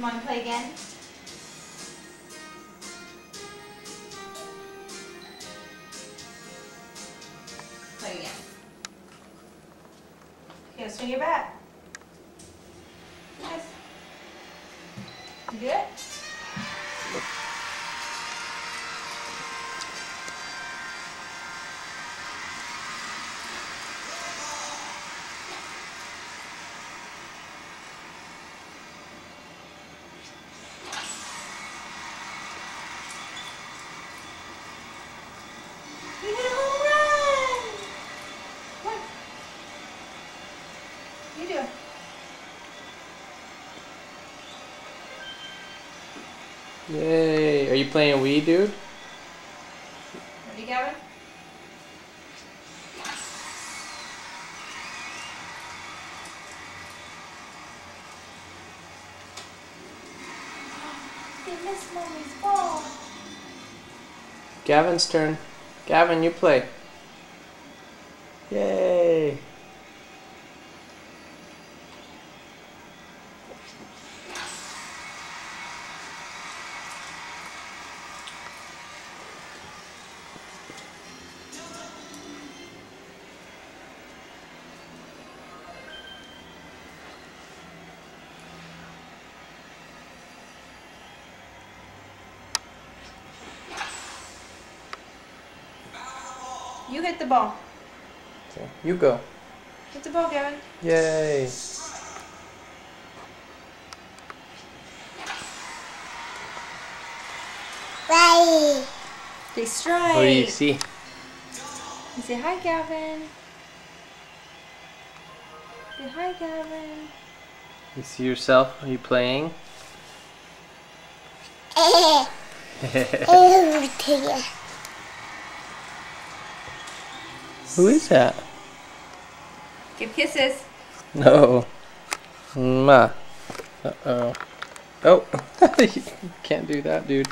Come on, play again. Play again. Okay, swing your bat. Nice. You do You do it. Yay! Are you playing Wii, dude? Ready, Gavin? They missed. Gavin's turn. Gavin, you play. Yay! You hit the ball. Okay, you go. Hit the ball, Gavin. Yay! Right. Big strike. What do you see? You say hi, Gavin. Say hi, Gavin. You see yourself? Are you playing? Oh, dear. Who is that? Give kisses. No. Ma. Uh oh. Oh. you can't do that, dude.